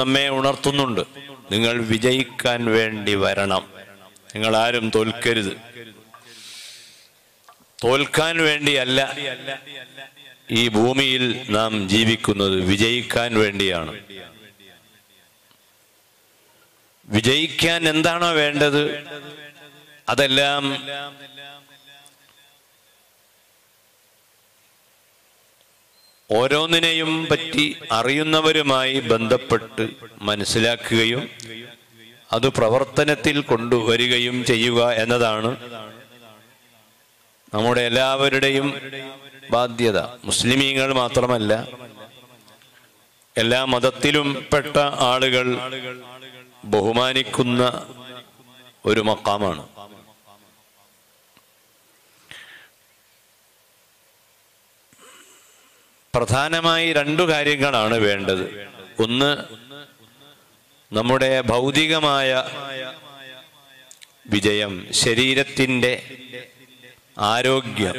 നമ്മെ ഉണർത്തുന്നുണ്ട്. നിങ്ങൾ വിജയിക്കാൻ വേണ്ടി വരണം. നിങ്ങൾ ആരും തോൽക്കരുത്. തോൽക്കാൻ വേണ്ടിയല്ല ഈ ഭൂമിയിൽ നാം ജീവിക്കുന്നത്. വിജയിക്കാൻ വേണ്ടിയാണ്. വിജയിക്കാൻ എന്താണോ വേണ്ടത്? അതെല്ലാം ഓരോന്നിനെയും പറ്റി അറിയുന്നവരുമായി ബന്ധപ്പെട്ട് മനസ്സിലാക്കുകയും അത് പ്രവർത്തനത്തിൽ കൊണ്ടുവരികയും ചെയ്യുക എന്നതാണ് നമ്മുടെ എല്ലാവരുടെയും ബാധ്യത. മുസ്ലിമീങ്ങൾ മാത്രമല്ല എല്ലാ മതത്തിലും പെട്ട ആളുകൾ ബഹുമാനിക്കുന്ന ഒരു മക്കാമാണ്. പ്രധാനമായി രണ്ടു കാര്യങ്ങളാണ് വേണ്ടത്. ഒന്ന് നമ്മുടെ ഭൗതികമായ വിജയം ശരീരത്തിന്റെ ആരോഗ്യം.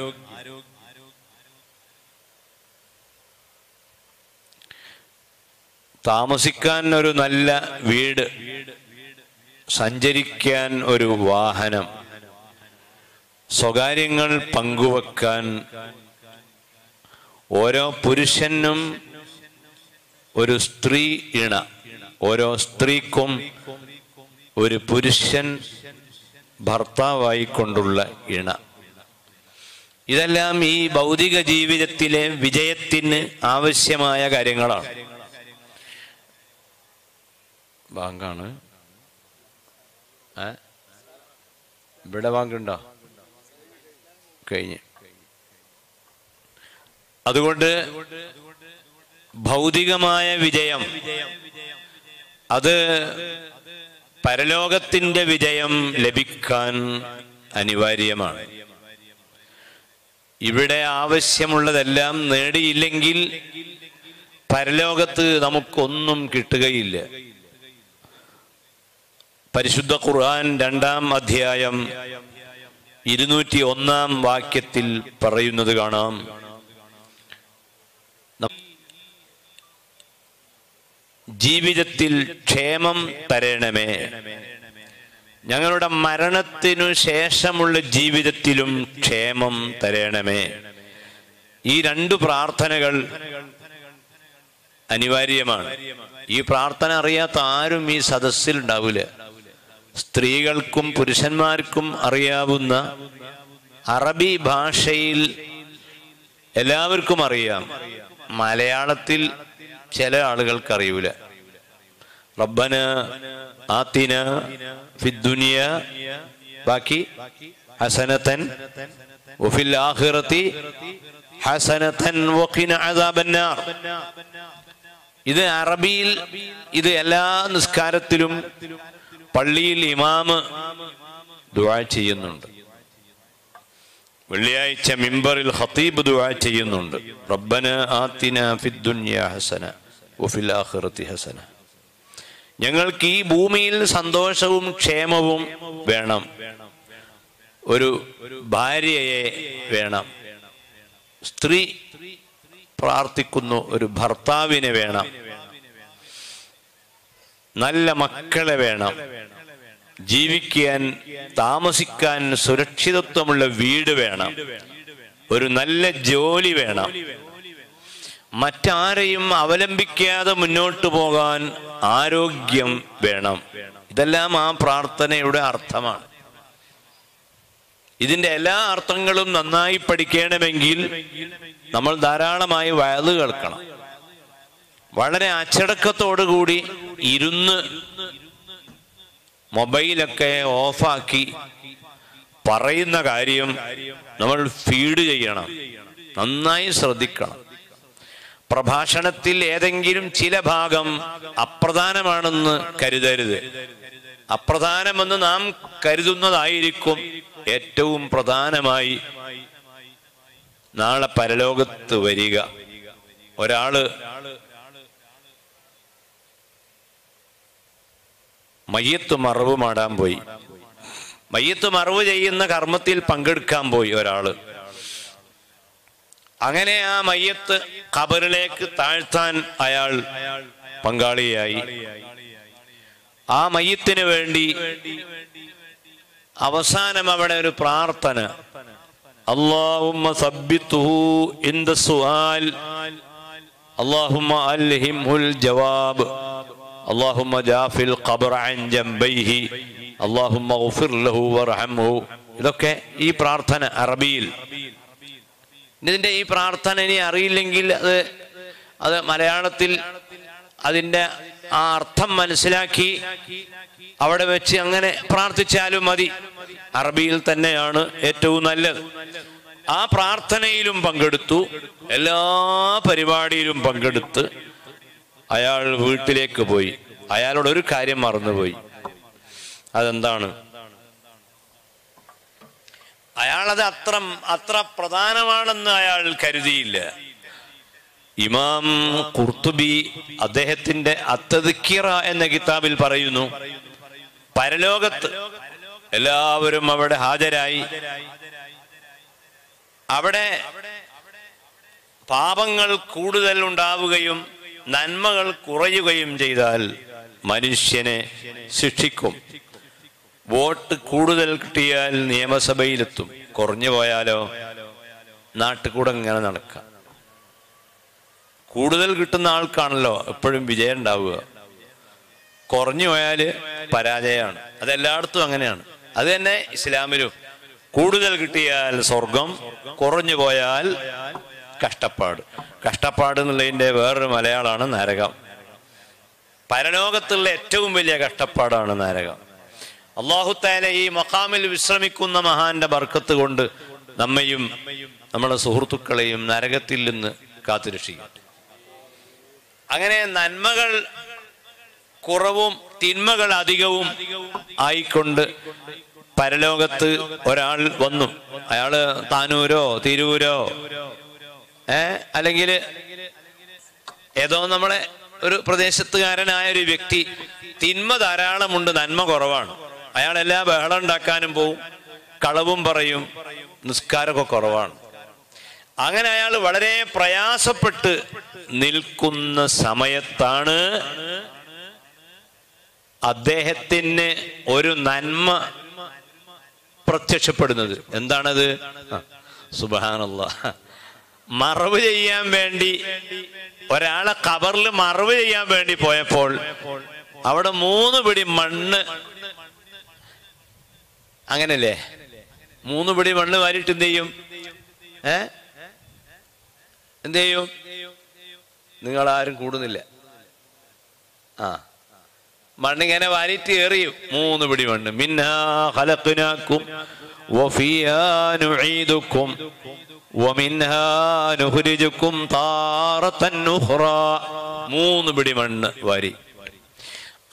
താമസിക്കാൻ ഒരു നല്ല വീട് സഞ്ചരിക്കാൻ ഒരു വാഹനം സ്വകാര്യങ്ങൾ പങ്കുവെക്കാൻ ഓരോ പുരുഷനും ഒരു സ്ത്രീ ഇണ. ഓരോ സ്ത്രീക്കും ഒരു പുരുഷൻ ഭർത്താവായി കൊണ്ടുള്ള ഇണ. ഇതെല്ലാം ഈ ഭൗതിക ജീവിതത്തിലെ വിജയത്തിന് ആവശ്യമായ കാര്യങ്ങളാണ്. ബാങ്കാണ്. ഇവിടെ ബാങ്കുണ്ടോ? കഴിഞ്ഞ്. അതുകൊണ്ട് ഭൗതികമായ വിജയം അത് പരലോകത്തിന്റെ വിജയം ലഭിക്കാൻ അനിവാര്യമാണ്. ഇവിടെ ആവശ്യമുള്ളതെല്ലാം നേടിയില്ലെങ്കിൽ പരലോകത്ത് നമുക്കൊന്നും കിട്ടുകയില്ല. പരിശുദ്ധ ഖുർആൻ രണ്ടാം അധ്യായം ഇരുന്നൂറ്റി ഒന്നാം വാക്യത്തിൽ പറയുന്നത് കാണാം. ജീവിതത്തിൽ ക്ഷേമം തരണമേ. ഞങ്ങളുടെ മരണത്തിനു ശേഷമുള്ള ജീവിതത്തിലും ക്ഷേമം തരണമേ. ഈ രണ്ടു പ്രാർത്ഥനകൾ അനിവാര്യമാണ്. ഈ പ്രാർത്ഥന അറിയാത്ത ആരും ഈ സദസ്സിൽ ഉണ്ടാവില്ല സ്ത്രീകൾക്കും പുരുഷന്മാർക്കും അറിയാവുന്ന അറബി ഭാഷയിൽ എല്ലാവർക്കും അറിയാം. മലയാളത്തിൽ ചില ആളുകൾക്ക് അറിയൂല റബ്ബന ആത്തിന ഫിദ്ദുനിയ ബാക്കി ഹസനത്തൻ വഫിൽ ആഹിറത്തി ഹസനത്തൻ അദാബന്നാർ. ഇത് അറബിയിൽ ഇത് എല്ലാ നിസ്കാരത്തിലും പള്ളിയിൽ ഇമാമ് ദുആ ചെയ്യുന്നുണ്ട്. വെള്ളിയാഴ്ച മിമ്പറിൽ ഖതീബ് ദുആ ചെയ്യുന്നുണ്ട്. റബ്ബന ആത്തിന ഫിദ്ദുന്യ ഹസന വഫിൽ ആഖിറതി ഹസന. ഞങ്ങൾക്ക് ഈ ഭൂമിയിൽ സന്തോഷവും ക്ഷേമവും വേണം. ഒരു ഭാര്യയെ വേണം. സ്ത്രീ പ്രാർത്ഥിക്കുന്നു ഒരു ഭർത്താവിനെ വേണം. നല്ല മക്കളെ വേണം. ജീവിക്കാൻ താമസിക്കാൻ സുരക്ഷിതത്വമുള്ള വീട് വേണം. ഒരു നല്ല ജോലി വേണം. മറ്റാരെയും അവലംബിക്കാതെ മുന്നോട്ട് പോകാൻ ആരോഗ്യം വേണം. ഇതെല്ലാം ആ പ്രാർത്ഥനയുടെ അർത്ഥമാണ്. ഇതിന്റെ എല്ലാ അർത്ഥങ്ങളും നന്നായി പഠിക്കണമെങ്കിൽ നമ്മൾ ധാരാളമായി വയത് കേൾക്കണം. വളരെ അച്ചടക്കത്തോടുകൂടി ഇരുന്ന് മൊബൈലൊക്കെ ഓഫാക്കി പറയുന്ന കാര്യം നമ്മൾ ഫീഡ് ചെയ്യണം. നന്നായി ശ്രദ്ധിക്കണം. പ്രഭാഷണത്തിൽ ഏതെങ്കിലും ചില ഭാഗം അപ്രധാനമാണെന്ന് കരുതരുത്. അപ്രധാനമെന്ന് നാം കരുതുന്നതായിരിക്കും ഏറ്റവും പ്രധാനമായി നാളെ പരലോകത്ത് വരിക. ഒരാൾ മയ്യത്ത് മറവ് മാടാൻ പോയി. മയ്യത്ത് മറവ് ചെയ്യുന്ന കർമ്മത്തിൽ പങ്കെടുക്കാൻ പോയി ഒരാൾ. അങ്ങനെ ആ മയ്യത്ത് ഖബറിലേക്ക് താഴ്ത്താൻ അയാൾ പങ്കാളിയായി. ആ മയ്യത്തിന് വേണ്ടി അവസാനം അവിടെ ഒരു പ്രാർത്ഥന. അള്ളാഹുമ്മ സബ്ബിത്തുഹു ഇൻ ദ സുആൽ അൽഹിംഹുൽ ജവാബ്. اللهم جاف القبر عن جنبيه اللهم اغفر له وارحمه ഇതൊക്കെ ഈ പ്രാർത്ഥന അറബിയിൽ ഇതിന്റെ ഈ പ്രാർത്ഥന ഇനി അറിയില്ലെങ്കിൽ അത് അത് മലയാളത്തിൽ അതിന്റെ ആ അർത്ഥം മനസ്സിലാക്കി അവിടെ വെച്ച് അങ്ങനെ പ്രാർത്ഥിച്ചാലും മതി അറബിയിൽ തന്നെയാണ് ഏറ്റവും നല്ലത് ആ പ്രാർത്ഥനയിലും പങ്കെടുത്തു എല്ലാ പരിപാടിയിലും പങ്കെടുത്ത് അയാൾ വീട്ടിലേക്ക് പോയി. അയാളോട് ഒരു കാര്യം മറന്നുപോയി. അതെന്താണ്? അയാളത് അത്ര അത്ര പ്രധാനമാണെന്ന് അയാൾ കരുതിയില്ല. ഇമാം കുർത്തുബി അദ്ദേഹത്തിന്റെ അത്തദിക്കിറ എന്ന കിതാബിൽ പറയുന്നു പരലോകത്ത് എല്ലാവരും അവിടെ ഹാജരായി. അവിടെ പാപങ്ങൾ കൂടുതൽ ഉണ്ടാവുകയും നന്മകൾ കുറയുകയും ചെയ്താൽ മനുഷ്യനെ ശിക്ഷിക്കും. വോട്ട് കൂടുതൽ കിട്ടിയാൽ നിയമസഭയിലെത്തും. കുറഞ്ഞു പോയാലോ? നാട്ടുകൂടെ ഇങ്ങനെ നടക്കാം. കൂടുതൽ കിട്ടുന്ന ആൾക്കാണല്ലോ എപ്പോഴും വിജയം ഉണ്ടാവുക. കുറഞ്ഞു പോയാൽ പരാജയമാണ്. അതെല്ലായിടത്തും അങ്ങനെയാണ്. അത് തന്നെ ഇസ്ലാമിലും. കൂടുതൽ കിട്ടിയാൽ സ്വർഗം കുറഞ്ഞു പോയാൽ കഷ്ടപ്പാട്. കഷ്ടപ്പാട് എന്നുള്ളതിന്റെ വേറൊരു മലയാളമാണ് നരകം. പരലോകത്തുള്ള ഏറ്റവും വലിയ കഷ്ടപ്പാടാണ് നരകം. അള്ളാഹുത്താല ഈ മഖാമിൽ വിശ്രമിക്കുന്ന മഹാന്റെ ബർക്കത്ത് കൊണ്ട് നമ്മയും നമ്മുടെ സുഹൃത്തുക്കളെയും നരകത്തിൽ നിന്ന് കാത്തുരക്ഷിക്കും. അങ്ങനെ നന്മകൾ കുറവും തിന്മകൾ അധികവും ആയിക്കൊണ്ട് പരലോകത്ത് ഒരാൾ വന്നു. അയാൾ താനൂരോ തിരൂരോ അല്ലെങ്കിൽ ഏതോ നമ്മളെ ഒരു പ്രദേശത്തുകാരനായ ഒരു വ്യക്തി തിന്മ ധാരാളമുണ്ട് നന്മ കുറവാണ്. അയാൾ എല്ലാ ബഹളം ഉണ്ടാക്കാനും പോവും കളവും പറയും നിസ്കാരമൊക്കെ കുറവാണ്. അങ്ങനെ അയാൾ വളരെ പ്രയാസപ്പെട്ട് നിൽക്കുന്ന സമയത്താണ് അദ്ദേഹത്തിന് ഒരു നന്മ പ്രത്യക്ഷപ്പെടുന്നത്. എന്താണത്? സുബാനല്ല മറവ് ചെയ്യാൻ വേണ്ടി ഒരാളെ കബറിൽ മറവ് ചെയ്യാൻ വേണ്ടി പോയപ്പോൾ അവിടെ മൂന്ന് പിടി മണ്ണ്. അങ്ങനല്ലേ? മൂന്ന് പിടി മണ്ണ് വാരിട്ട് എന്ത് ചെയ്യും? ഏ? എന്ത് ചെയ്യും? നിങ്ങൾ ആരും കൂടുന്നില്ല. ആ. മണ്ണിങ്ങനെ വാരിറ്റ് എറിയും. മൂന്ന് പിടി മണ്ണ്. മിന്നാ ഖലഖ്നാക്കും മൂന്ന് പിടി മണ്ണ് വാരി.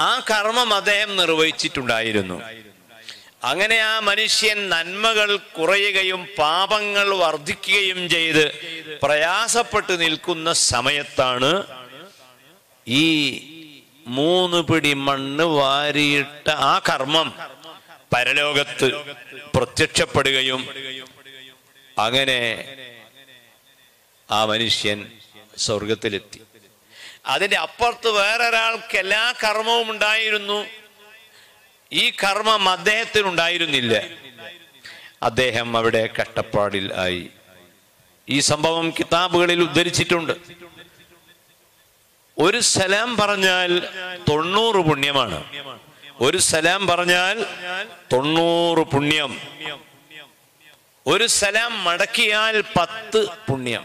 ആ കർമ്മം അദ്ദേഹം നിർവഹിച്ചിട്ടുണ്ടായിരുന്നു. അങ്ങനെ ആ മനുഷ്യൻ നന്മകൾ കുറയുകയും പാപങ്ങൾ വർദ്ധിക്കുകയും ചെയ്ത് പ്രയാസപ്പെട്ട് നിൽക്കുന്ന സമയത്താണ് ഈ മൂന്ന് പിടി മണ്ണ് വാരിയിട്ട ആ കർമ്മം പരലോകത്ത് പ്രത്യക്ഷപ്പെടുകയും അങ്ങനെ ആ മനുഷ്യൻ സ്വർഗത്തിലെത്തി അതിന്റെ അപ്പുറത്ത് വേറൊരാൾക്ക് എല്ലാ കർമ്മവും ഉണ്ടായിരുന്നു. ഈ കർമ്മം അദ്ദേഹത്തിന് ഉണ്ടായിരുന്നില്ല. അദ്ദേഹം അവിടെ കഷ്ടപ്പാടിൽ ആയി. ഈ സംഭവം കിതാബുകളിൽ ഉദ്ധരിച്ചിട്ടുണ്ട്. ഒരു സലാം പറഞ്ഞാൽ തൊണ്ണൂറ് പുണ്യമാണ്. ഒരു സലാം പറഞ്ഞാൽ തൊണ്ണൂറ് പുണ്യം. ഒരു സലാം മടക്കിയാൽ പത്ത് പുണ്യം.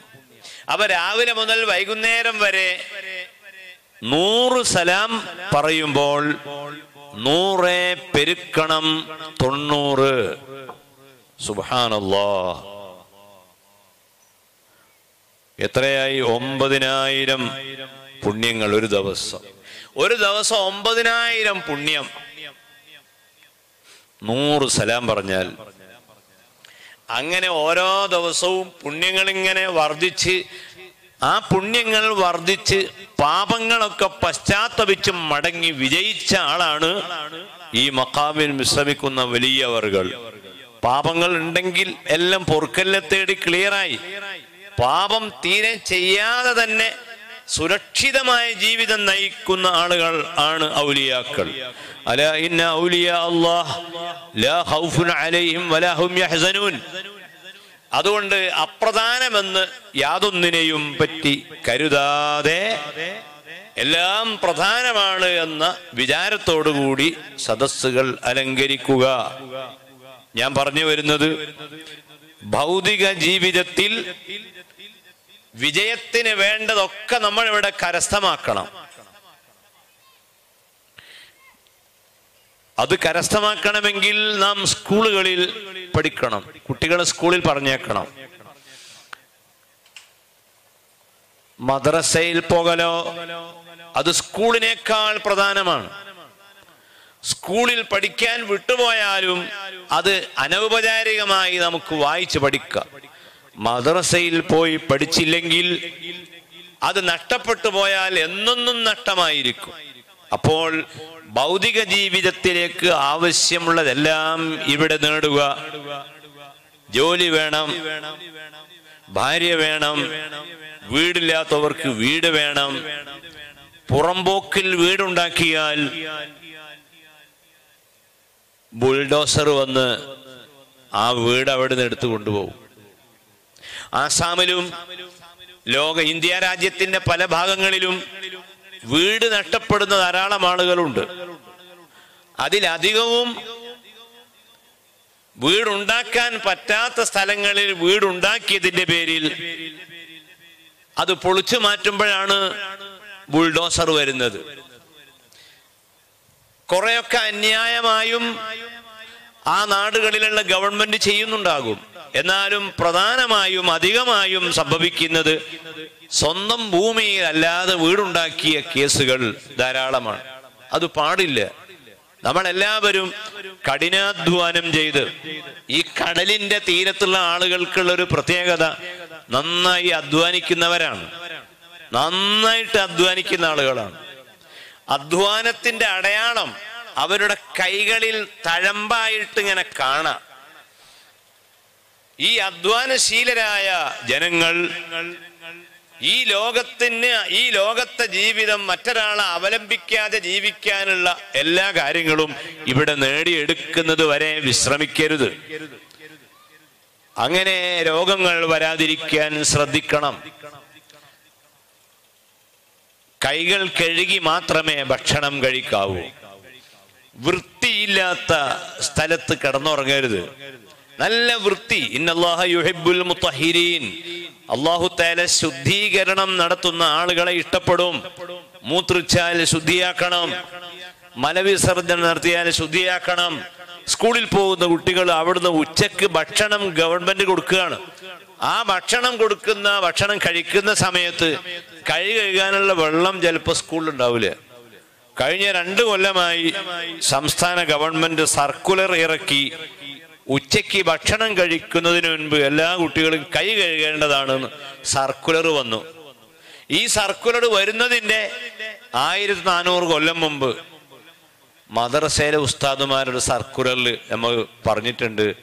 അവ രാവിലെ മുതൽ വൈകുന്നേരം വരെ നൂറ് സലാം പറയുമ്പോൾ നൂറെ പെരുക്കണം തൊണ്ണൂറ്. സുബാനല്ലോ എത്രയായി? ഒമ്പതിനായിരം പുണ്യങ്ങൾ ഒരു ദിവസം. ഒരു ദിവസം ഒമ്പതിനായിരം പുണ്യം. നൂറ് സലാം പറഞ്ഞാൽ അങ്ങനെ ഓരോ ദിവസവും പുണ്യങ്ങൾ ഇങ്ങനെ വർദ്ധിച്ച് ആ പുണ്യങ്ങൾ വർദ്ധിച്ച് പാപങ്ങളൊക്കെ പശ്ചാത്തപിച്ച് മടങ്ങി വിജയിച്ച ആളാണ് ഈ മക്കാമിൽ വിശ്രമിക്കുന്ന വലിയവറുകൾ. പാപങ്ങൾ ഉണ്ടെങ്കിൽ എല്ലാം പൊറുക്കല്ലെ തേടി ക്ലിയറായി പാപം തീരെ ചെയ്യാതെ തന്നെ സുരക്ഷിതമായ ജീവിതം നയിക്കുന്ന ആളുകൾ ആണ് ഔലിയാക്കൾ. അല്ലാഹ് ലാ ഖൗഫുൻ അലൈഹിം യഹ്സനൂൻ. അതുകൊണ്ട് അപ്രധാനമെന്ന് യാതൊന്നിനെയും പറ്റി കരുതാതെ എല്ലാം പ്രധാനമാണ് എന്ന വിചാരത്തോടുകൂടി സദസ്സുകൾ അലങ്കരിക്കുക. ഞാൻ പറഞ്ഞു വരുന്നത് ഭൗതിക ജീവിതത്തിൽ വിജയത്തിന് വേണ്ടതൊക്കെ നമ്മൾ ഇവിടെ കരസ്ഥമാക്കണം. അത് കരസ്ഥമാക്കണമെങ്കിൽ നാം സ്കൂളുകളിൽ പഠിക്കണം. കുട്ടികളെ സ്കൂളിൽ പറഞ്ഞേക്കണം. മദ്രസയിൽ പോകലോ അത് സ്കൂളിനേക്കാൾ പ്രധാനമാണ്. സ്കൂളിൽ പഠിക്കാൻ വിട്ടുപോയാലും അത് അനൗപചാരികമായി നമുക്ക് വായിച്ച് പഠിക്കാം. മദ്രസയിൽ പോയി പഠിച്ചില്ലെങ്കിൽ അത് നഷ്ടപ്പെട്ടു പോയാൽ എന്നൊന്നും നഷ്ടമായിരിക്കും. അപ്പോൾ ഭൗതിക ജീവിതത്തിലേക്ക് ആവശ്യമുള്ളതെല്ലാം ഇവിടെ നേടുക. ജോലി വേണം ഭാര്യ വേണം വീടില്ലാത്തവർക്ക് വീട് വേണം. പുറമ്പോക്കിൽ വീടുണ്ടാക്കിയാൽ ബുൾഡോസർ വന്ന് ആ വീട് അവിടെ നിന്ന് എടുത്തു കൊണ്ടുപോകും ആസാമിലും ലോക ഇന്ത്യ രാജ്യത്തിന്റെ പല ഭാഗങ്ങളിലും വീട് നഷ്ടപ്പെടുന്ന ധാരാളം ആളുകളുണ്ട്. അതിലധികവും വീടുണ്ടാക്കാൻ പറ്റാത്ത സ്ഥലങ്ങളിൽ വീടുണ്ടാക്കിയതിന്റെ പേരിൽ അത് പൊളിച്ചു മാറ്റുമ്പോഴാണ് ബുൾഡോസർ വരുന്നത്. കുറെയൊക്കെ അന്യായമായും ആ നാടുകളിലുള്ള ഗവൺമെന്റ് ചെയ്യുന്നുണ്ടാകും. എന്നാലും പ്രധാനമായും അധികമായും സംഭവിക്കുന്നത് സ്വന്തം ഭൂമിയിൽ അല്ലാതെ വീടുണ്ടാക്കിയ കേസുകൾ ധാരാളമാണ്. അത് പാടില്ല. നമ്മളെല്ലാവരും കഠിനാധ്വാനം ചെയ്ത് ഈ കടലിന്റെ തീരത്തുള്ള ആളുകൾക്കുള്ള ഒരു പ്രത്യേകത നന്നായി അധ്വാനിക്കുന്നവരാണ്. നന്നായിട്ട് അധ്വാനിക്കുന്ന ആളുകളാണ്. അധ്വാനത്തിന്റെ അടയാളം അവരുടെ കൈകളിൽ തഴമ്പായിട്ട് ഇങ്ങനെ കാണാം. ഈ അധ്വാനശീലരായ ജനങ്ങൾ ഈ ലോകത്തിന് ഈ ലോകത്തെ ജീവിതം മറ്റൊരാളെ അവലംബിക്കാതെ ജീവിക്കാനുള്ള എല്ലാ കാര്യങ്ങളും ഇവിടെ നേടിയെടുക്കുന്നത് വരെ വിശ്രമിക്കരുത്. അങ്ങനെ രോഗങ്ങൾ വരാതിരിക്കാൻ ശ്രദ്ധിക്കണം. കൈകൾ കഴുകി മാത്രമേ ഭക്ഷണം കഴിക്കാവൂ. വൃത്തിയില്ലാത്ത സ്ഥലത്ത് കിടന്നുറങ്ങരുത്. നല്ല വൃത്തി. മുത്തഹിരീൻ. അള്ളാഹു താല ശുദ്ധീകരണം നടത്തുന്ന ആളുകളെ ഇഷ്ടപ്പെടും. മൂത്രിച്ചാൽ ശുദ്ധിയാക്കണം. മലവിസർജനം നടത്തിയാൽ ശുദ്ധിയാക്കണം. സ്കൂളിൽ പോകുന്ന കുട്ടികൾ അവിടുന്ന് ഉച്ചയ്ക്ക് ഭക്ഷണം ഗവൺമെന്റ് കൊടുക്കുകയാണ്. ആ ഭക്ഷണം കൊടുക്കുന്ന ഭക്ഷണം കഴിക്കുന്ന സമയത്ത് കൈ കഴുകാനുള്ള വെള്ളം ചിലപ്പോൾ സ്കൂളിൽ ഉണ്ടാവില്ല കഴിഞ്ഞ രണ്ട് കൊല്ലമായി സംസ്ഥാന ഗവൺമെന്റ് സർക്കുലർ ഇറക്കി. ഉച്ചയ്ക്ക് ഭക്ഷണം കഴിക്കുന്നതിന് മുൻപ് എല്ലാ കുട്ടികളും കൈ കഴുകേണ്ടതാണെന്ന് സർക്കുലർ വന്നു. ഈ സർക്കുലർ വരുന്നതിന്റെ ആയിരത്തി നാനൂറ് കൊല്ലം മുമ്പ് മദ്രസയിലെ ഉസ്താദുമാരുടെ സർക്കുലറിൽ നമ്മൾ പറഞ്ഞിട്ടുണ്ട്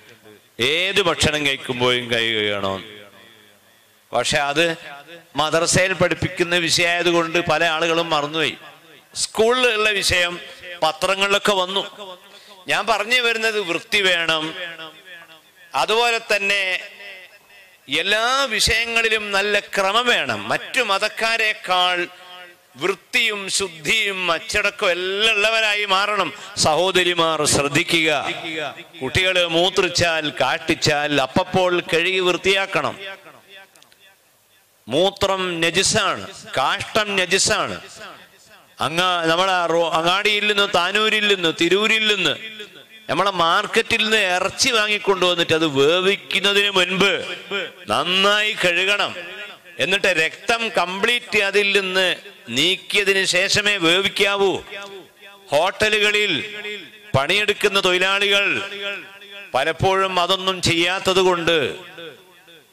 ഏത് ഭക്ഷണം കഴിക്കുമ്പോഴും കൈ കഴുകണമെന്ന് പക്ഷെ അത് മദ്രസയിൽ പഠിപ്പിക്കുന്ന വിഷയമായത് കൊണ്ട് പല ആളുകളും മറന്നുപോയി. സ്കൂളിലുള്ള വിഷയം പത്രങ്ങളിലൊക്കെ വന്നു. ഞാൻ പറഞ്ഞു വരുന്നത് വൃത്തി വേണം. അതുപോലെ തന്നെ എല്ലാ വിഷയങ്ങളിലും നല്ല ക്രമം വേണം. മറ്റു മതക്കാരെക്കാൾ വൃത്തിയും ശുദ്ധിയും അച്ചടക്കവും എല്ലാം ഉള്ളവരായി മാറണം. സഹോദരിമാർ ശ്രദ്ധിക്കുക. കുട്ടികൾ മൂത്രിച്ചാൽ കാട്ടിച്ചാൽ അപ്പപ്പോൾ കഴുകി വൃത്തിയാക്കണം. മൂത്രം നജിസാണ് കാഷ്ടം നജിസാണ്. അങ്ങ നമ്മളെ അങ്ങാടിയിൽ നിന്ന് താനൂരിൽ നിന്ന് തിരൂരിൽ നിന്ന് നമ്മളെ മാർക്കറ്റിൽ നിന്ന് ഇറച്ചി വാങ്ങിക്കൊണ്ടുവന്നിട്ട് അത് വേവിക്കുന്നതിന് മുൻപ് നന്നായി കഴുകണം. എന്നിട്ട് രക്തം കംപ്ലീറ്റ് അതിൽ നിന്ന് നീക്കിയതിന് ശേഷമേ വേവിക്കാവൂ. ഹോട്ടലുകളിൽ പണിയെടുക്കുന്ന തൊഴിലാളികൾ പലപ്പോഴും അതൊന്നും ചെയ്യാത്തത് കൊണ്ട്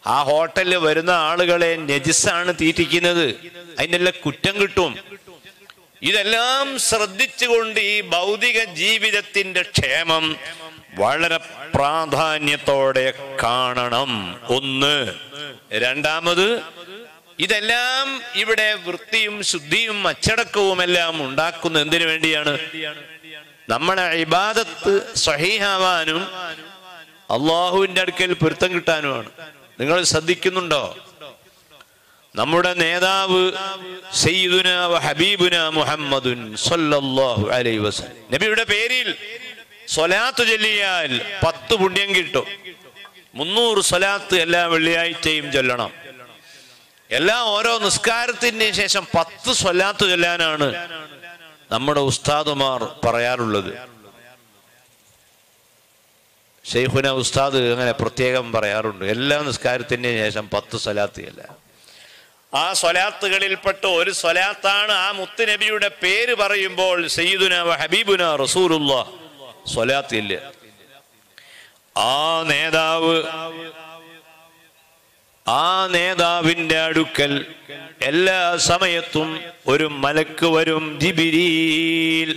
ആ ഹോട്ടലിൽ വരുന്ന ആളുകളെ നജിസാണ് തീറ്റിക്കുന്നത്. അതിനെല്ലാം കുറ്റം കിട്ടും. ഇതെല്ലാം ശ്രദ്ധിച്ചുകൊണ്ട് ഈ ഭൗതിക ജീവിതത്തിന്റെ ക്ഷേമം വളരെ പ്രാധാന്യത്തോടെ കാണണം. ഒന്ന്. രണ്ടാമത് ഇതെല്ലാം ഇവിടെ വൃത്തിയും ശുദ്ധിയും അച്ചടക്കവും എല്ലാം ഉണ്ടാക്കുന്ന എന്തിനു വേണ്ടിയാണ്? നമ്മളെ ഇബാദത്ത് സഹീഹാവാനും അള്ളാഹുവിന്റെ അടുക്കൽ പൊരുത്തം കിട്ടാനുമാണ്. നിങ്ങൾ ശ്രദ്ധിക്കുന്നുണ്ടോ? നമ്മുടെ നേതാവ് ഹബീബുന മുഹമ്മദുൻ അലൈഹി വസല്ലം. നബിയുടെ പേരിൽ സ്വലാത്ത് ചൊല്ലിയാൽ പത്ത് പുണ്യം കിട്ടും. മുന്നൂറ് സ്വലാത്ത് എല്ലാ വെള്ളിയാഴ്ചയും ചൊല്ലണം. എല്ലാ ഓരോ നിസ്കാരത്തിന് ശേഷം പത്ത് സ്വലാത്ത് ചൊല്ലാനാണ് നമ്മുടെ ഉസ്താദുമാർ പറയാറുള്ളത്. ഷെയ്ഖുന ഉസ്താദ് അങ്ങനെ പ്രത്യേകം പറയാറുണ്ട്. എല്ലാ നിസ്കാരത്തിന് ശേഷം പത്ത് സ്വലാത്ത് ചെല്ലാൻ. ആ സ്വലാത്തുകളിൽപ്പെട്ട ഒരു സ്വലാത്താണ് ആ മുത്തുനബിയുടെ പേര് പറയുമ്പോൾ സയ്യിദുന ഹബീബുന റസൂലുള്ള സ്വലാത്തില്ല. ആ നേതാവ് ആ നേതാവിന്റെ അടുക്കൽ എല്ലാ സമയത്തും ഒരു മലക്ക് വരും ജിബിരിയിൽ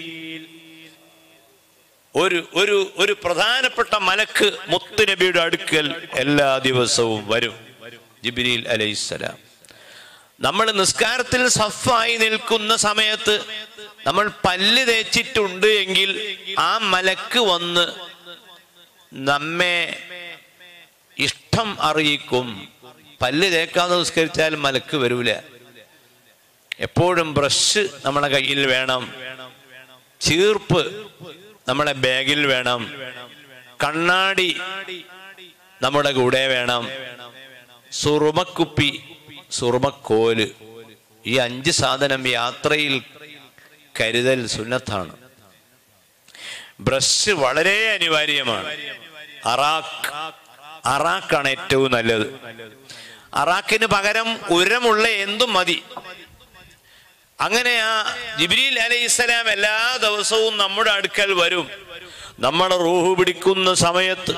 ഒരു ഒരു ഒരു പ്രധാനപ്പെട്ട മലക്ക് മുത്തുനബിയുടെ അടുക്കൽ എല്ലാ ദിവസവും വരും. ജിബിരിൽ അലൈഹിസ്സലാം നമ്മൾ നിസ്കാരത്തിൽ സഫായി നിൽക്കുന്ന സമയത്ത് നമ്മൾ പല്ല് തേച്ചിട്ടുണ്ട് എങ്കിൽ ആ മലക്ക് വന്ന് നമ്മെ ഇഷ്ടം അറിയിക്കും. പല്ല് തേക്കാതെ നിസ്കരിച്ചാൽ മലക്ക് വരൂല. എപ്പോഴും ബ്രഷ് നമ്മളെ കയ്യിൽ വേണം. ചീർപ്പ് നമ്മളെ ബാഗിൽ വേണം. കണ്ണാടി നമ്മുടെ കൂടെ വേണം. സുറുമക്കുപ്പി സുറുമക്കോൽ ഈ അഞ്ച് സാധനം യാത്രയിൽ കരുതൽ സുന്നത്താണ്. ബ്രഷ് വളരെ അനിവാര്യമാണ്. അറാഖ് അറാഖാണ് ഏറ്റവും നല്ലത്. അറാക്കിന് പകരം ഉരമുള്ള എന്തും മതി. അങ്ങനെ ആ ജിബ്രീൽ അലൈഹിസ്സലാം എല്ലാ ദിവസവും നമ്മുടെ അടുക്കൽ വരും. നമ്മൾ റൂഹ് പിടിക്കുന്ന സമയത്ത്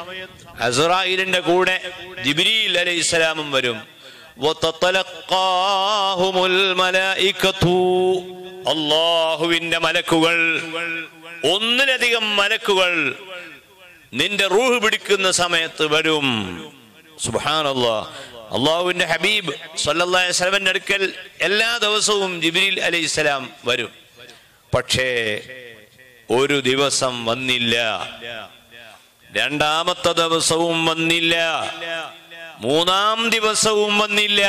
അസറായിലിന്റെ കൂടെ ജിബ്രീൽ അലൈഹിസ്സലാമും വരും. വതതലഖാഹുമുൽ മലായികതു. അള്ളാഹുവിന്റെ മലക്കുകൾ ഒന്നിലധികം മലക്കുകൾ നിന്റെ റൂഹ് പിടിക്കുന്ന സമയത്ത് വരും. സുബാനല്ലാ അള്ളാഹുവിന്റെ ഹബീബ് സല്ലല്ലാഹി അടുക്കൽ എല്ലാ ദിവസവും ജിബ്രീൽ അലൈഹിസ്സലാം വരും. പക്ഷേ ഒരു ദിവസം വന്നില്ല. രണ്ടാമത്തെ ദിവസവും വന്നില്ല. മൂന്നാം ദിവസവും വന്നില്ല.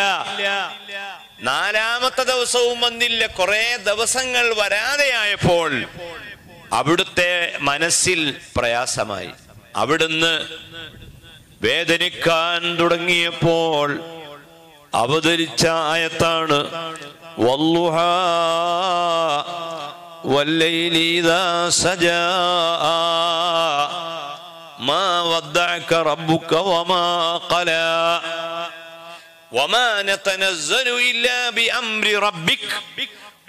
നാലാമത്തെ ദിവസവും വന്നില്ല. കുറെ ദിവസങ്ങൾ വരാതെയായപ്പോൾ അവിടുത്തെ മനസ്സിൽ പ്രയാസമായി. അവിടുന്ന് വേദനിക്കാൻ തുടങ്ങിയപ്പോൾ അവതരിച്ച ആയത്താണ് വല്ലുഹാ വല്ലൈലി ഇദാ സജാ. ما ودعك ربك وما قلى وما نتنزل إلا بأمر ربك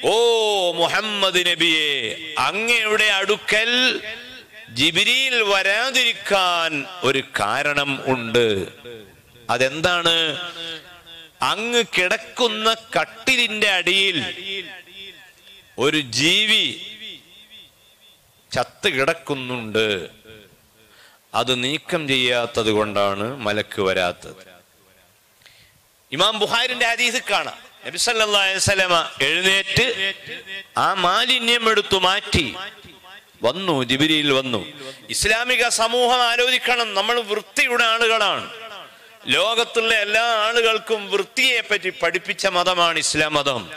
ഓ മുഹമ്മദ് നബിയെ അങ്ങയുടെ അടുക്കൽ ജിബിരിയിൽ വരാതിരിക്കാൻ ഒരു കാരണം ഉണ്ട് അതെന്താണ് അങ്ങ് കിടക്കുന്ന കട്ടിലിന്റെ അടിയിൽ ഒരു ജീവി ചത്ത് കിടക്കുന്നുണ്ട് അത് നീക്കം ചെയ്യാത്തത് കൊണ്ടാണ് മലക്ക് വരാത്തത്. ഇമാം ബുഹാരിന്റെ ഹദീസ് കാണാം. നബി സല്ലല്ലാഹു അലൈഹി വസല്ലമ എഴുന്നേറ്റ് ആ മാലിന്യം എടുത്തു മാറ്റി. വന്നു ജിബിരിയിൽ വന്നു. ഇസ്ലാമിക സമൂഹം ആലോചിക്കണം. നമ്മൾ വൃത്തിയുടെ ആളുകളാണ്. ലോകത്തുള്ള എല്ലാ ആളുകൾക്കും വൃത്തിയെ പറ്റി പഠിപ്പിച്ച മതമാണ് ഇസ്ലാം മതം.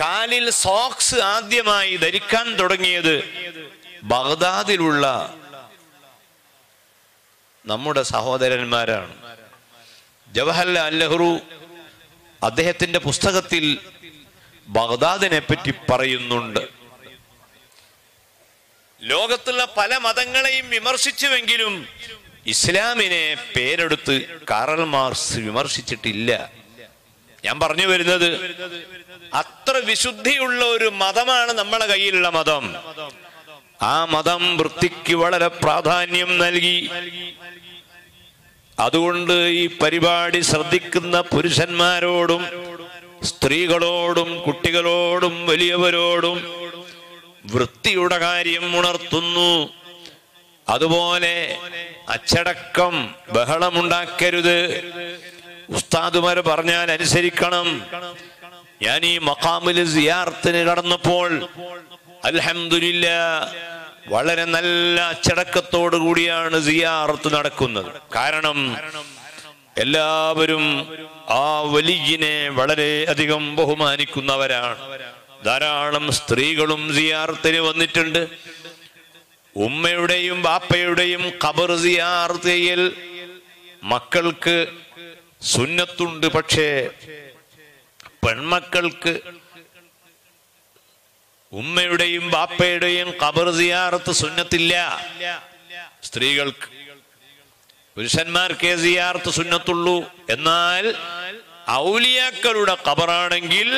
കാലിൽ സോക്സ് ആദ്യമായി ധരിക്കാൻ തുടങ്ങിയത് ബഗ്ദാദിലുള്ള നമ്മുടെ സഹോദരന്മാരാണ്. ജവഹർലാൽ നെഹ്റു അദ്ദേഹത്തിന്റെ പുസ്തകത്തിൽ ബഗ്ദാദിനെ പറ്റി പറയുന്നുണ്ട്. ലോകത്തുള്ള പല മതങ്ങളെയും വിമർശിച്ചുവെങ്കിലും ഇസ്ലാമിനെ പേരെടുത്ത് കാറൽ മാർക്സ് വിമർശിച്ചിട്ടില്ല. ഞാൻ പറഞ്ഞു വരുന്നത് അത്ര വിശുദ്ധിയുള്ള ഒരു മതമാണ് നമ്മളെ കയ്യിലുള്ള മതം. ആ മതം വൃത്തിക്ക് വളരെ പ്രാധാന്യം നൽകി. അതുകൊണ്ട് ഈ പരിപാടി ശ്രദ്ധിക്കുന്ന പുരുഷന്മാരോടും സ്ത്രീകളോടും കുട്ടികളോടും വലിയവരോടും വൃത്തിയുടെ കാര്യം ഉണർത്തുന്നു. അതുപോലെ അച്ചടക്കം ബഹളമുണ്ടാക്കരുത്. ഉസ്താദുമാര് പറഞ്ഞാൽ അനുസരിക്കണം. ഞാൻ ഈ മക്കാമിൽ സിയാർത്തിന് കടന്നപ്പോൾ അൽഹംദുലില്ല വളരെ നല്ല അച്ചടക്കത്തോടു കൂടിയാണ് സിയാറത്ത് നടക്കുന്നത്. കാരണം എല്ലാവരും ആ വലിയനെ വളരെ അധികം ബഹുമാനിക്കുന്നവരാണ്. ധാരാളം സ്ത്രീകളും സിയാറത്തിന് വന്നിട്ടുണ്ട്. ഉമ്മയുടെയും ബാപ്പയുടെയും ഖബർ സിയാർത്ത് മക്കൾക്ക് സുന്നത്തുണ്ട് പക്ഷേ പെൺമക്കൾക്ക് ഉമ്മയുടെയും ബാപ്പയുടെയും കബർ സിയാറത്ത് സുന്നത്തില്ല. സ്ത്രീകൾക്ക് പുരുഷന്മാർക്കേ സിയാർത്ത് സുന്നത്തുള്ളൂ. എന്നാൽ ഔലിയാക്കളുടെ കബറാണെങ്കിൽ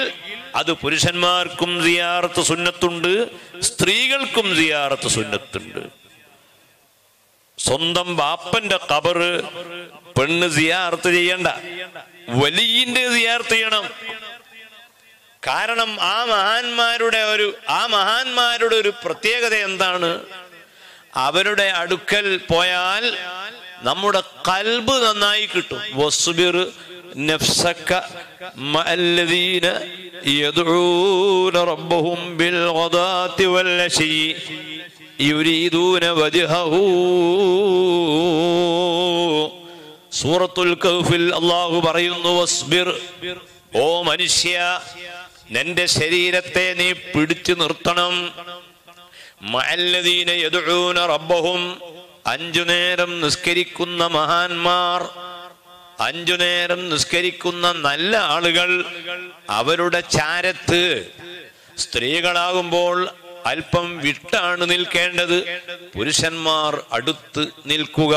അത് പുരുഷന്മാർക്കും സിയാർത്ത് സുന്നത്തുണ്ട് സ്ത്രീകൾക്കും സിയാർത്ത് സുന്നത്തുണ്ട്. സ്വന്തം ബാപ്പന്റെ കബറ് പെണ്ണ് സിയാർത്ത് ചെയ്യണ്ട. വലിയന്റെ സിയാർത്ത് ചെയ്യണം. കാരണം ആ മഹാന്മാരുടെ ഒരു ആ മഹാന്മാരുടെ ഒരു പ്രത്യേകത എന്താണ്? അവരുടെ അടുക്കൽ പോയാൽ നമ്മുടെ കൽബ് നന്നായി കിട്ടും. വസ്ബിർ റബ്ബഹും ബിൽ സൂറത്തുൽ കഹ്ഫിൽ അല്ലാഹു പറയുന്നു വസ്ബിർ ഓ മനുഷ്യ നിന്റെ ശരീരത്തെ നീ പിടിച്ചു നിർത്തണം. മഅല്ലദീന യദുഊന റബ്ബഹും അഞ്ചു നേരം നിസ്കരിക്കുന്ന മഹാന്മാർ അഞ്ചു നേരം നിസ്കരിക്കുന്ന നല്ല ആളുകൾ അവരുടെ ചാരത്ത് സ്ത്രീകളാകുമ്പോൾ അല്പം വിട്ടാണ് നിൽക്കേണ്ടത്. പുരുഷന്മാർ അടുത്ത് നിൽക്കുക.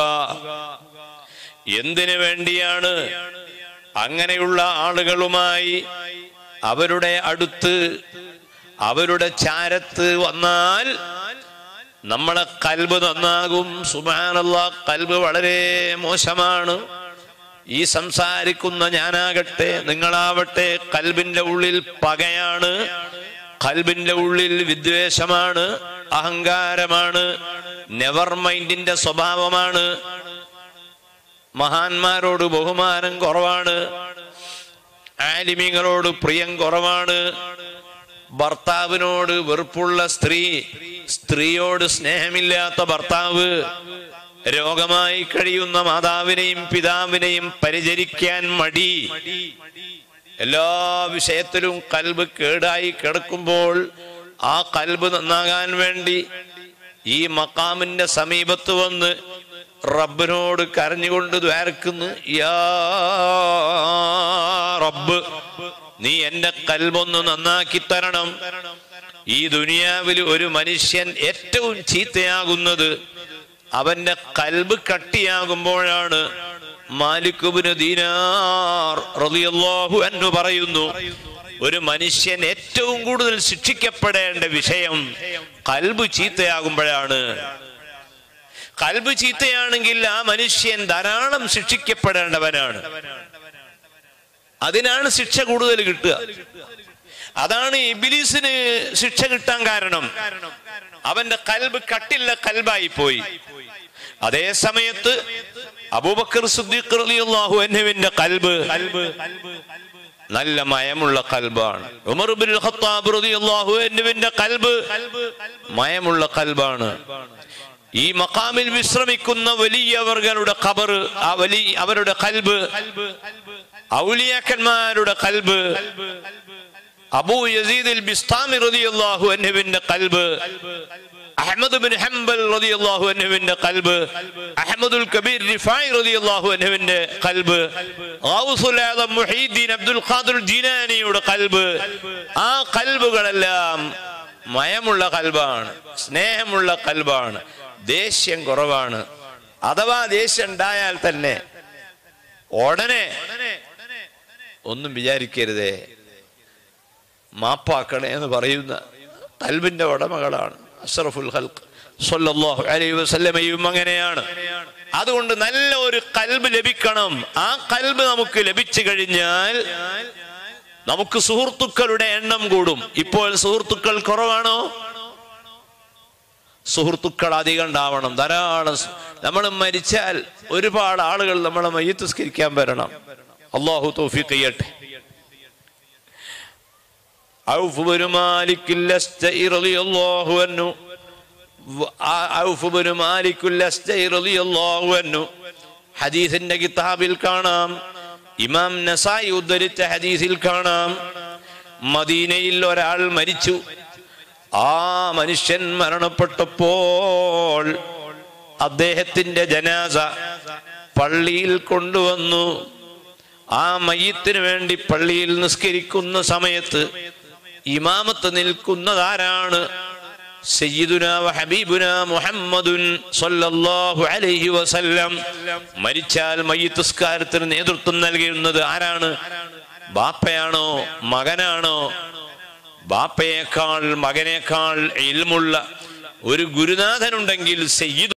എന്തിനു വേണ്ടിയാണ് അങ്ങനെയുള്ള ആളുകളുമായി അവരുടെ അടുത്ത് അവരുടെ ചാരത്ത് വന്നാൽ നമ്മളെ കൽബ് നന്നാകും. സുബാനുള്ള കൽബ് വളരെ മോശമാണ്. ഈ സംസാരിക്കുന്ന ഞാനാകട്ടെ നിങ്ങളാവട്ടെ കൽബിന്റെ ഉള്ളിൽ പകയാണ്. കൽബിന്റെ ഉള്ളിൽ വിദ്വേഷമാണ് അഹങ്കാരമാണ് നെവർ മൈൻഡിന്റെ സ്വഭാവമാണ്. മഹാന്മാരോട് ബഹുമാനം കുറവാണ്. ആലിമികളോട് പ്രിയം കുറവാണ്. ഭർത്താവിനോട് വെറുപ്പുള്ള സ്ത്രീ സ്ത്രീയോട് സ്നേഹമില്ലാത്ത ഭർത്താവ് രോഗമായി കഴിയുന്ന മാതാവിനെയും പിതാവിനെയും പരിചരിക്കാൻ മടി. എല്ലാ വിഷയത്തിലും കൽബ് കേടായി കിടക്കുമ്പോൾ ആ കൽബ് നന്നാകാൻ വേണ്ടി ഈ മക്കാമിന്റെ സമീപത്ത് വന്ന് റബ്ബിനോട് കരഞ്ഞുകൊണ്ട് ദ്വാരക്കുന്നു. യാ റബ്ബ് നീ എന്റെ കൽബൊന്ന് നന്നാക്കി തരണം. ഈ ദുനിയാവിൽ ഒരു മനുഷ്യൻ ഏറ്റവും ചീത്തയാകുന്നത് അവന്റെ കൽബ് കട്ടിയാകുമ്പോഴാണ്. മാലിക്കുബിന് ദീനാർ റളിയല്ലാഹു അൻഹു പറയുന്നു ഒരു മനുഷ്യൻ ഏറ്റവും കൂടുതൽ ശിക്ഷിക്കപ്പെടേണ്ട വിഷയം കൽബ് ചീത്തയാകുമ്പോഴാണ്. കൽബ് ചീത്തയാണെങ്കിൽ ആ മനുഷ്യൻ ധാരാളം ശിക്ഷിക്കപ്പെടേണ്ടവനാണ്. അതിനാണ് ശിക്ഷ കൂടുതൽ കിട്ടുക. അതാണ് ഇബിലീസിന് ശിക്ഷ കിട്ടാൻ കാരണം. അവന്റെ കൽബ് കട്ടില്ല കൽബായി പോയി. അതേ സമയത്ത് അബൂബക്കർ സിദ്ദീഖ് റളിയല്ലാഹു അൻഹുവിന്റെ കൽബ് നല്ല മയമുള്ള കൽബാണ്. ഉമർ ഖത്താബ് റളിയല്ലാഹു അൻഹുവിന്റെ കൽബ് മയമുള്ള കൽബാണ്. ഈ മക്കാമിൽ വിശ്രമിക്കുന്ന വലിയവർകളുടെ ഖബർ ആ വലിയ അവരുടെ കൽബ് ഔലിയാക്കന്മാരുടെ കൽബ് അബൂ യസീദ് ബിസ്താമി റളിയല്ലാഹു അൻഹുവിന്റെ കൽബ് അഹ്മദ് ബിൻ ഹംബൽ റളിയല്ലാഹു അൻഹുവിന്റെ കൽബ് അഹ്മദുൽ കബീർ റിഫായി റളിയല്ലാഹു അൻഹുവിന്റെ കൽബ് Ghousul Adam Muhiyuddin Abdul Qadir ജീനാനിയുടെ കൽബ്. ആ കൽബുകളെല്ലാം മയമുള്ള കൽബാണ് സ്നേഹമുള്ള കൽബാണ് ദേഷ്യം കുറവാണ്. അഥവാ ദേഷ്യം ഉണ്ടായാൽ തന്നെ ഉടനെ ഒന്നും വിചാരിക്കരുതേ. മാപ്പാക്കണേ എന്ന് പറയുന്ന കൽബിന്റെ ഉടമകളാണ്. അഷറഫുൽ ഹൽക്ക് അങ്ങനെയാണ്. അതുകൊണ്ട് നല്ല ഒരു കൽബ് ലഭിക്കണം. ആ കൽബ് നമുക്ക് ലഭിച്ചു കഴിഞ്ഞാൽ നമുക്ക് സുഹൃത്തുക്കളുടെ എണ്ണം കൂടും. ഇപ്പോൾ സുഹൃത്തുക്കൾ കുറവാണോ? സുഹൃത്തുക്കൾ അധികം ഉണ്ടാവണം. ധാരാളം നമ്മൾ മരിച്ചാൽ ഒരുപാട് ആളുകൾ നമ്മളെ മയ്യത്തുസ്കരിക്കാൻ വരണം. അള്ളാഹു തോഫിക്ക് ചെയ്യട്ടെ. ഔഫ് ഹദീസിന്റെ കിതാബിൽ കാണാം. ഇമാം നസായി ഉദ്ധരിച്ച ഹദീസിൽ കാണാം. മദീനയിൽ ഒരാൾ മരിച്ചു. ആ മനുഷ്യൻ മരണപ്പെട്ടപ്പോൾ അദ്ദേഹത്തിന്റെ ജനാസ പള്ളിയിൽ കൊണ്ടുവന്നു. ആ മയ്യത്തിന് വേണ്ടി പള്ളിയിൽ നിസ്കരിക്കുന്ന സമയത്ത് ഇമാമത്ത് നിൽക്കുന്നതാരാണ് മരിച്ചാൽ മയ്യത്തുസ്കാരത്തിന് നേതൃത്വം നൽകിയിരുന്നത് ആരാണ്? ബാപ്പയാണോ? മകനാണോ? ബാപ്പയേക്കാൾ മകനേക്കാൾ ഇൽമുള്ള ഒരു ഗുരുനാഥനുണ്ടെങ്കിൽ സയ്യിദ്